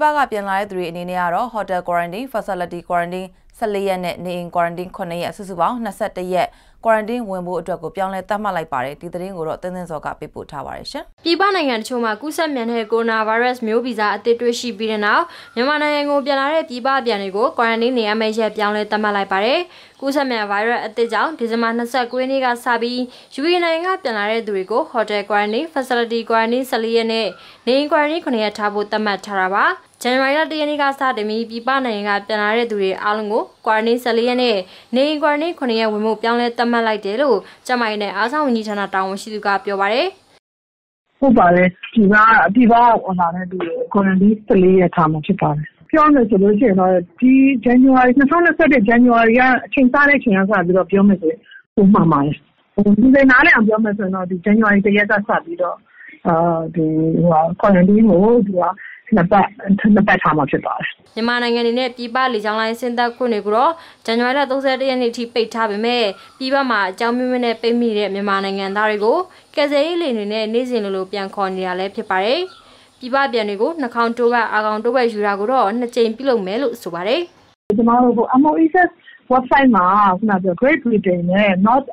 ပြည်ပကပြန်လာတဲ့သူတွေအနေနဲ့ကတော့ hotel quarantine facility quarantine 14ရက်နဲ့နေအိမ် quarantine 9ရက်စုစုပေါင်း21ရက် quarantine ဝင်ဖို့အတွက်ကိုပြောင်းလဲသတ်မှတ်လိုက်ပါတယ်ဒီသတင်းကိုတော့တင်းတင်းစောကပေးပို့ထားပါတယ်ရှင်ပြည်ပနိုင်ငံတချို့မှာကူးစက်မြန်တဲ့ကိုရိုနာဗိုင်းရပ်စ်မျိုးဗီဇအသစ်တွေ့ရှိပြီးတဲ့နောက်မြန်မာနိုင်ငံကိုပြန်လာတဲ့ပြည်ပပြန်တွေကို quarantine နေရမယ့်ရက်ပြောင်းလဲသတ်မှတ်လိုက်ပါတယ်ကူးစက်မြန်ဗိုင်းရပ်စ်အသစ်ကြောင့်ဒီဇင်ဘာ29ရက်နေ့ကစပြီး UK နိုင်ငံကပြန်လာတဲ့သူတွေကို hotel quarantine facility quarantine 14ရက်နဲ့နေအိမ် quarantine 9ရက်ထားဖို့သတ်မှတ်ထားတာပါ ဇန်နဝါရီလ၁ရက်နေ့ကစတင်ပြီးပြည်ပနိုင်ငံကပြန်လာတဲ့သူတွေအားလုံးကို quarantine 14ရက်နဲ့နေအိမ် quarantine 9ရက်ဝင်မှုပြောင်းလဲသတ်မှတ်လိုက်တယ်လို့ကျမကြီးနဲ့အားဆောင်ဝန်ကြီးဌာနတာဝန်ရှိသူကပြောပါတယ်ဟုတ်ပါတယ်ဒီကဒီကဝင်လာတဲ့သူတွေ quarantine 14ရက်ထားမှာဖြစ်ပါတယ်ပြောမယ်ဆိုလို့ရှိရင်တော့ဒီ January 2021 January ကအချိန်စားတဲ့အချိန်ကစပြီးတော့ပြောမယ်ဆိုရင်ပုံမှန်ပါတယ်ဒီနေ့နားလည်အောင်ပြောမယ်ဆိုရင်တော့ဒီ January တရက်ကစပြီးတော့အာဒီဟို quarantine ကိုဒီက နှစ်ပတ်နှစ်ပတ်ထားမှာဖြစ်ပါတယ်မြန်မာနိုင်ငံအနေနဲ့ပြည်ပလေကြောင်းလိုင်းဆင်းသက်ခွင့်တွေကိုတော့ဇန်နဝါရီလ31ရက်နေ့ထိပိတ်ထားပေမဲ့ပြည်ပမှာအကြောင်းမျိုးမျိုးနဲ့ပိတ်မိတဲ့မြန်မာနိုင်ငံသားတွေကိုကယ်ဆယ်ရေးလေတွေနဲ့နေ့စဉ်လိုလိုပြန်ခေါ်နေတာလည်းဖြစ်ပါတယ်ပြည်ပပြန်တွေကိုနှာခေါင်းတိုးကအာကောင်တိုးပဲယူတာကိုတော့နှစ်ကြိမ်ပြုလုပ်မယ်လို့ဆိုပါတယ်ကျွန်တော်တို့ MOES website မှာခုနပြော Great Britain နဲ့ North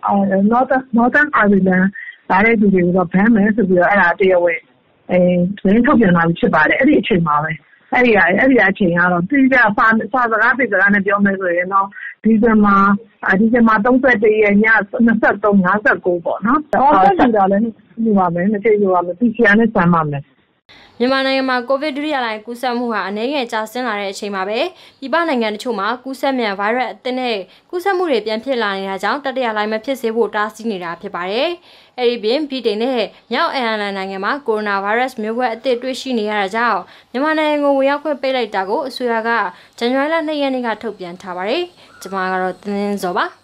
Northern Northern Ireland ဒါတဲ့သူတွေကိုတော့ ban မယ်ဆိုပြီးတော့အဲ့ဒါတရားဝင်အဲ သတင်းထုတ်ပြန်လာပြီဖြစ်ပါတယ် အဲ့ဒီအချိန်မှာပဲ အဲ့ဒီအဲ့ဒီအချိန်ကတော့တိကျစာစာစကားပိစကားနဲ့ ပြောမယ်ဆိုရင်တော့ ဒီဇင်ဘာဒီဇင်ဘာ31ရက်ည23 59ပေါ့နော်။အော်ဆက်ပြီးတော့လည်းညပါမယ်မချိန်ညပါမယ် PCR နဲ့ စမ်းပါမယ် မြန်မာနိုင်ငံမှာကိုဗစ်ဒုတိယလှိုင်းကူးစက်မှုဟာအနည်းငယ်ကျဆင်းလာတဲ့အချိန်မှာပဲပြည်ပနိုင်ငံတချို့မှာကူးစက်မြန်ဗိုင်းရပ်အသစ်နဲ့ကူးစက်မှုတွေပြန်ဖြစ်လာနေတာကြောင့်တတိယလှိုင်းမဖြစ်စေဖို့တားဆီးနေတာဖြစ်ပါတယ်။အဲဒီပြင်ဗြိတိန်နဲ့မြောက်အယလန်နိုင်ငံမှာကိုရိုနာဗိုင်းရပ်စ်မျိုးကွဲအသစ်တွေ့ရှိနေရတာကြောင့်မြန်မာနိုင်ငံကိုဝင်ရောက်ခွင့်ပိတ်လိုက်တာကိုအစိုးရကဇန်နဝါရီလ2ရက်နေ့ကထုတ်ပြန်ထားပါတယ်။ကျွန်မကတော့တင်းစောပါ။